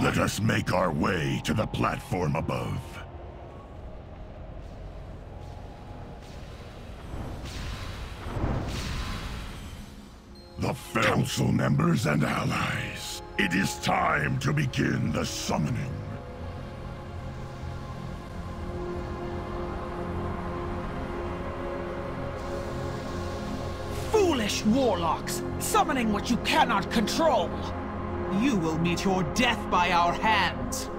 Let us make our way to the platform above. The Council members and allies, it is time to begin the summoning. Foolish warlocks, summoning what you cannot control! You will meet your death by our hands!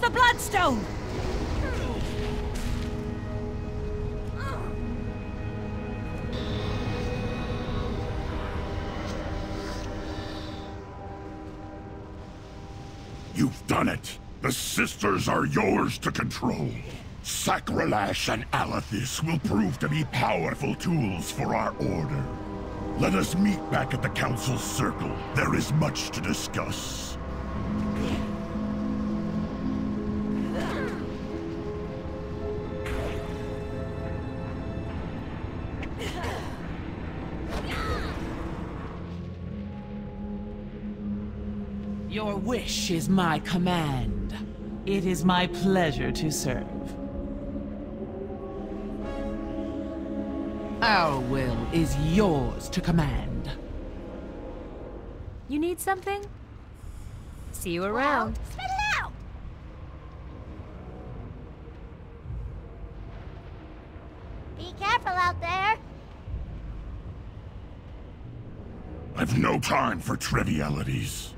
The Bloodstone! You've done it. The Sisters are yours to control. Sacrolash and Alythess will prove to be powerful tools for our order. Let us meet back at the Council Circle. There is much to discuss. Your wish is my command. It is my pleasure to serve. Our will is yours to command. You need something? See you around. Spit it out! Be careful out there. I've no time for trivialities.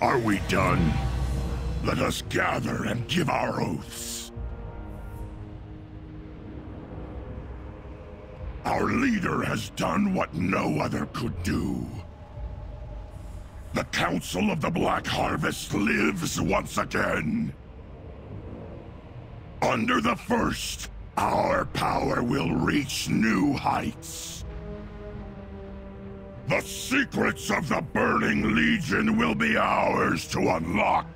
Are we done? Let us gather and give our oaths. Our leader has done what no other could do. The Council of the Black Harvest lives once again. Under the First, our power will reach new heights. The secrets of the Burning Legion will be ours to unlock.